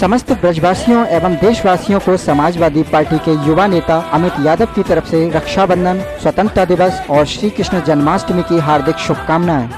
समस्त ब्रजवासियों एवं देशवासियों को समाजवादी पार्टी के युवा नेता अमित यादव की तरफ़ से रक्षाबंधन, स्वतंत्रता दिवस और श्री कृष्ण जन्माष्टमी की हार्दिक शुभकामनाएँ।